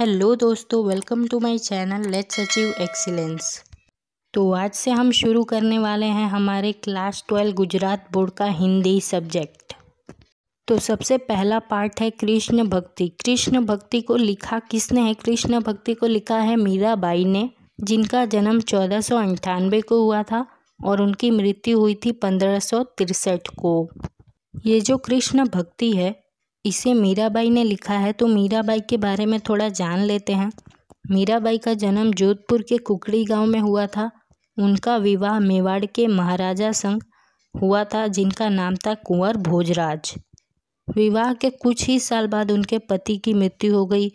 Hello दोस्तों welcome to my channel let's achieve excellence तो आज से हम शुरू करने वाले हैं हमारे क्लास ट्वेल्व गुजरात बोर्ड का हिंदी सब्जेक्ट तो सबसे पहला पार्ट है कृष्ण भक्ति। कृष्ण भक्ति को लिखा किसने है? कृष्ण भक्ति को लिखा है मीराबाई ने, जिनका जन्म चौदह सौ को हुआ था और उनकी मृत्यु हुई थी पंद्रह सौ तिरसठ को। ये जो कृष्ण भक्ति है इसे मीराबाई ने लिखा है तो मीराबाई के बारे में थोड़ा जान लेते हैं। मीराबाई का जन्म जोधपुर के कुकड़ी गाँव में हुआ था। उनका विवाह मेवाड़ के महाराजा संग हुआ था, जिनका नाम था कुंवर भोजराज। विवाह के कुछ ही साल बाद उनके पति की मृत्यु हो गई।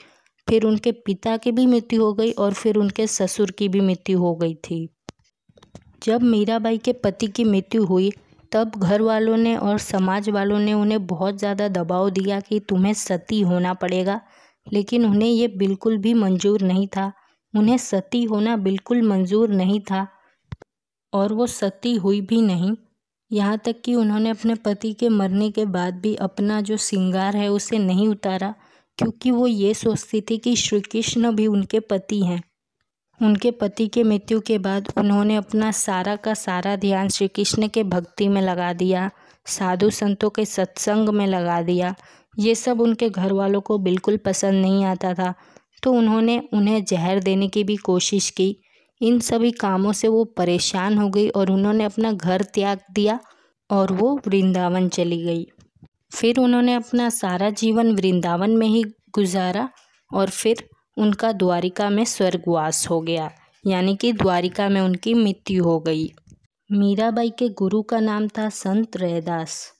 फिर उनके पिता की भी मृत्यु हो गई और फिर उनके ससुर की भी मृत्यु हो गई थी। जब मीराबाई के पति की मृत्यु हुई तब घर वालों ने और समाज वालों ने उन्हें बहुत ज़्यादा दबाव दिया कि तुम्हें सती होना पड़ेगा। लेकिन उन्हें ये बिल्कुल भी मंजूर नहीं था। उन्हें सती होना बिल्कुल मंजूर नहीं था और वो सती हुई भी नहीं। यहाँ तक कि उन्होंने अपने पति के मरने के बाद भी अपना जो श्रृंगार है उसे नहीं उतारा, क्योंकि वो ये सोचती थी कि श्री कृष्ण भी उनके पति हैं। उनके पति के मृत्यु के बाद उन्होंने अपना सारा का सारा ध्यान श्री कृष्ण के भक्ति में लगा दिया, साधु संतों के सत्संग में लगा दिया। ये सब उनके घर वालों को बिल्कुल पसंद नहीं आता था तो उन्होंने उन्हें जहर देने की भी कोशिश की। इन सभी कामों से वो परेशान हो गई और उन्होंने अपना घर त्याग दिया और वो वृंदावन चली गई। फिर उन्होंने अपना सारा जीवन वृंदावन में ही गुजारा और फिर उनका द्वारिका में स्वर्गवास हो गया, यानी कि द्वारिका में उनकी मृत्यु हो गई। मीराबाई के गुरु का नाम था संत रैदास।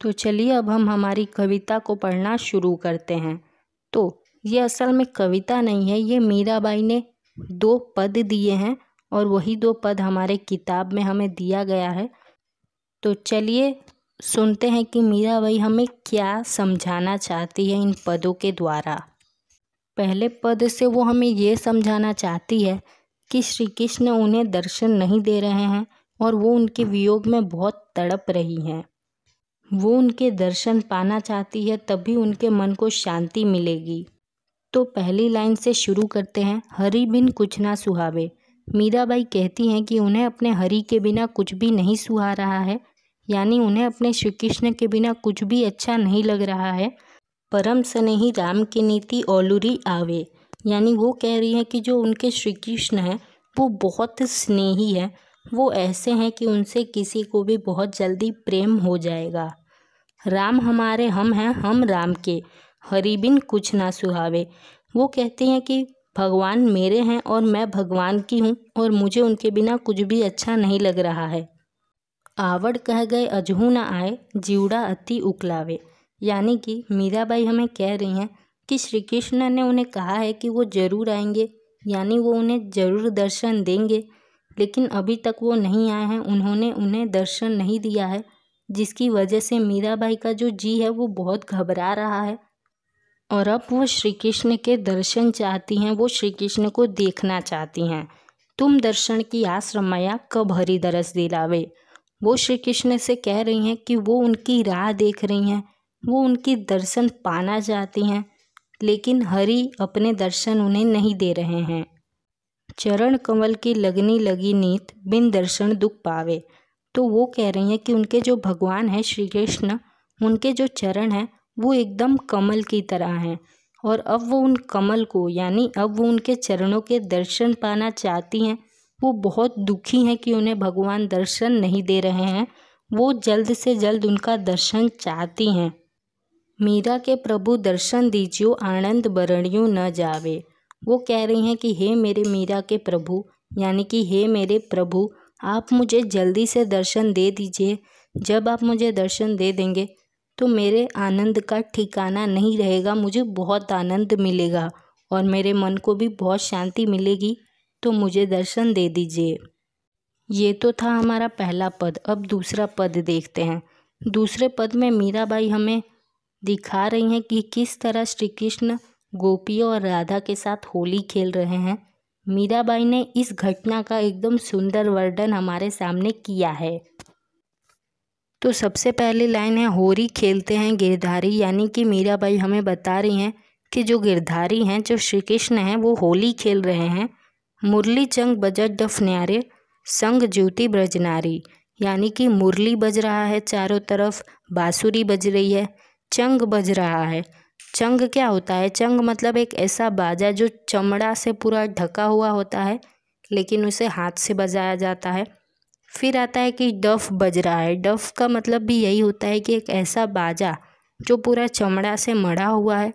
तो चलिए अब हम हमारी कविता को पढ़ना शुरू करते हैं। तो ये असल में कविता नहीं है, ये मीराबाई ने दो पद दिए हैं और वही दो पद हमारे किताब में हमें दिया गया है। तो चलिए सुनते हैं कि मीराबाई हमें क्या समझाना चाहती है इन पदों के द्वारा। पहले पद से वो हमें ये समझाना चाहती है कि श्री कृष्ण उन्हें दर्शन नहीं दे रहे हैं और वो उनके वियोग में बहुत तड़प रही हैं। वो उनके दर्शन पाना चाहती है तभी उनके मन को शांति मिलेगी। तो पहली लाइन से शुरू करते हैं, हरि बिन कुछ ना सुहावे। मीराबाई कहती हैं कि उन्हें अपने हरि के बिना कुछ भी नहीं सुहा रहा है, यानी उन्हें अपने श्री कृष्ण के बिना कुछ भी अच्छा नहीं लग रहा है। परम स्नेही राम की नीति ओलूरी आवे। यानी वो कह रही है कि जो उनके श्री कृष्ण हैं, वो बहुत स्नेही है। वो ऐसे हैं कि उनसे किसी को भी बहुत जल्दी प्रेम हो जाएगा। राम हमारे हम हैं, हम राम के। हरि बिन कुछ ना सुहावे। वो कहते हैं कि भगवान मेरे हैं और मैं भगवान की हूँ और मुझे उनके बिना कुछ भी अच्छा नहीं लग रहा है। आवड़ कह गए, अजहू ना आए जीवड़ा अति उकलावे। यानी कि मीराबाई हमें कह रही हैं कि श्री कृष्ण ने उन्हें कहा है कि वो ज़रूर आएँगे, यानी वो उन्हें ज़रूर दर्शन देंगे। लेकिन अभी तक वो नहीं आए हैं, उन्होंने उन्हें दर्शन नहीं दिया है, जिसकी वजह से मीराबाई का जो जी है वो बहुत घबरा रहा है। और अब वो श्री कृष्ण के दर्शन चाहती हैं, वो श्री कृष्ण को देखना चाहती हैं। तुम दर्शन की आस रमाया कब हरी दरस दिलावे? वो श्री कृष्ण से कह रही हैं कि वो उनकी राह देख रही हैं। वो उनकी दर्शन पाना चाहती हैं, लेकिन हरि अपने दर्शन उन्हें नहीं दे रहे हैं। चरण कमल की लगनी लगी नीत बिन दर्शन दुख पावे। तो वो कह रही हैं कि उनके जो भगवान हैं श्री कृष्ण, उनके जो चरण हैं, वो एकदम कमल की तरह हैं। और अब वो उन कमल को, यानी अब वो उनके चरणों के दर्शन पाना चाहती हैं, वो बहुत दुखी हैं कि उन्हें भगवान दर्शन नहीं दे रहे हैं। वो जल्द से जल्द उनका दर्शन चाहती हैं। मीरा के प्रभु दर्शन दीजियो, आनंद बरणियों न जावे। वो कह रही हैं कि, हे मेरे मीरा के प्रभु, यानी कि हे मेरे प्रभु, आप मुझे जल्दी से दर्शन दे दीजिए। जब आप मुझे दर्शन दे देंगे तो मेरे आनंद का ठिकाना नहीं रहेगा, मुझे बहुत आनंद मिलेगा और मेरे मन को भी बहुत शांति मिलेगी तो मुझे दर्शन दे दीजिए। ये तो था हमारा पहला पद। अब दूसरा पद देखते हैं। दूसरे पद में मीराबाई हमें दिखा रही हैं कि किस तरह श्री कृष्ण गोपियों और राधा के साथ होली खेल रहे हैं। मीराबाई ने इस घटना का एकदम सुंदर वर्णन हमारे सामने किया है। तो सबसे पहली लाइन है, होरी खेलते हैं गिरधारी। यानी कि मीराबाई हमें बता रही हैं कि जो गिरधारी हैं, जो श्री कृष्ण हैं, वो होली खेल रहे हैं। मुरली चंग बजट डफ न्यारे, संग ज्योति ब्रजनारी। यानी कि मुरली बज रहा है चारों तरफ़, बाँसुरी बज रही है। चंग बज रहा है। चंग क्या होता है? चंग मतलब एक ऐसा बाजा जो चमड़ा से पूरा ढका हुआ होता है, लेकिन उसे हाथ से बजाया जाता है। फिर आता है कि डफ बज रहा है। डफ का मतलब भी यही होता है कि एक ऐसा बाजा जो पूरा चमड़ा से मढ़ा हुआ है,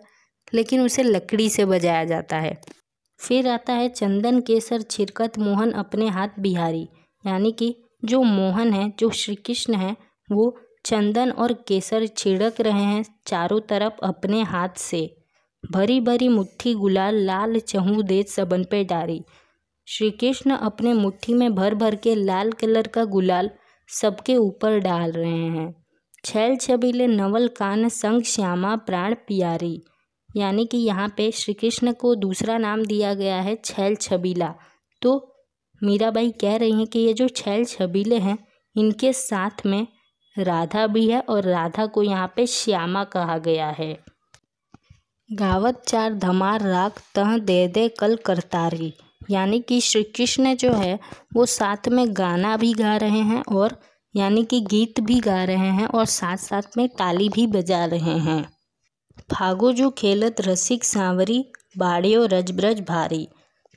लेकिन उसे लकड़ी से बजाया जाता है। फिर आता है चंदन केसर छिरकत मोहन अपने हाथ बिहारी। यानी कि जो मोहन है, जो श्री कृष्ण है, वो चंदन और केसर छिड़क रहे हैं चारों तरफ़ अपने हाथ से। भरी भरी मुट्ठी गुलाल लाल चहू दे सबन पे डारी। श्री कृष्ण अपने मुट्ठी में भर भर के लाल कलर का गुलाल सबके ऊपर डाल रहे हैं। छैल छबीले नवल कान संग श्यामा प्राण प्यारी। यानी कि यहाँ पे श्री कृष्ण को दूसरा नाम दिया गया है छैल छबीला। तो मीराबाई कह रही हैं कि ये जो छैल छबीले हैं, इनके साथ में राधा भी है और राधा को यहाँ पे श्यामा कहा गया है। गावत चार धमार राग तह दे दे कल करतारी। यानी कि श्री कृष्ण जो है, वो साथ में गाना भी गा रहे हैं और यानी कि गीत भी गा रहे हैं और साथ साथ में ताली भी बजा रहे हैं। फागो जो खेलत रसिक सांवरी, बाड़ियो रजब्रज भारी।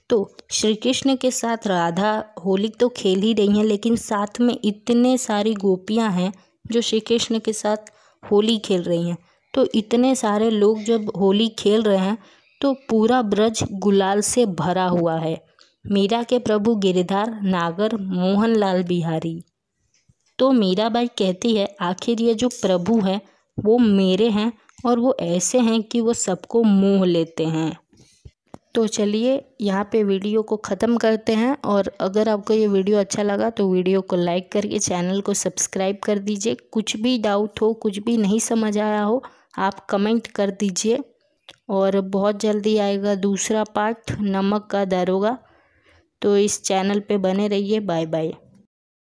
तो श्री कृष्ण के साथ राधा, होली तो खेल ही रही हैं, लेकिन साथ में इतने सारी गोपियाँ हैं जो श्री कृष्ण के साथ होली खेल रही हैं। तो इतने सारे लोग जब होली खेल रहे हैं तो पूरा ब्रज गुलाल से भरा हुआ है। मीरा के प्रभु गिरधार, नागर मोहन लाल बिहारी। तो मीराबाई कहती है, आखिर ये जो प्रभु हैं, वो मेरे हैं और वो ऐसे हैं कि वो सबको मोह लेते हैं। तो चलिए यहाँ पे वीडियो को ख़त्म करते हैं और अगर आपको ये वीडियो अच्छा लगा तो वीडियो को लाइक करके चैनल को सब्सक्राइब कर दीजिए। कुछ भी डाउट हो, कुछ भी नहीं समझ आया हो, आप कमेंट कर दीजिए और बहुत जल्दी आएगा दूसरा पार्ट, नमक का दारोगा। तो इस चैनल पे बने रहिए। Bye bye